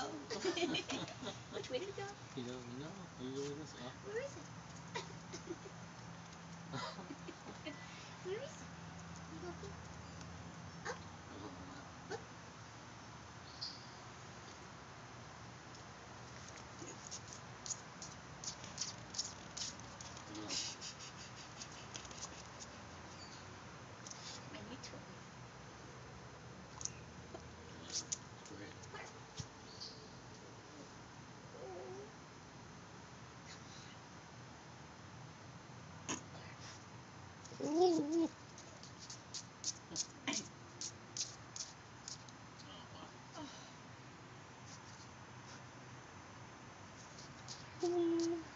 go? Which way did it go? You know. Oh, wow.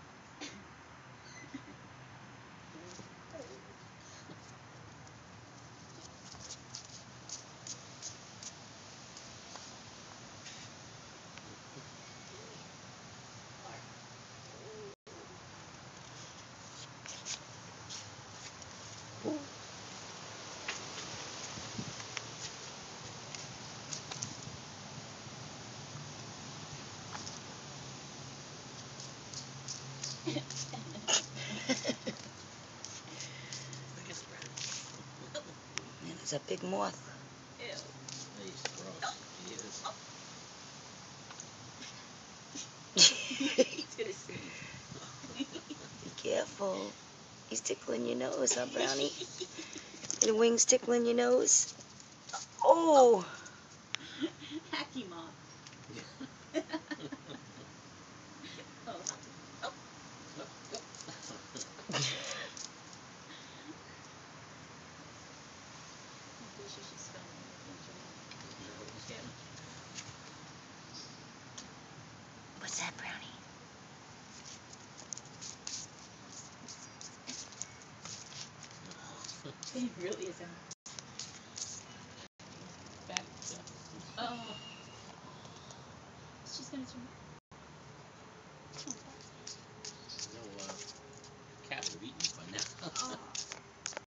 It's a big moth. Ew. He's gross. He is. He's gonna sneeze. Be careful. He's tickling your nose, huh, Brownie? the wings tickling your nose? Oh! Hacky moth. Yeah. oh. Oh. Maybe she He really is in. Back. Yeah. Oh. She's gonna turn.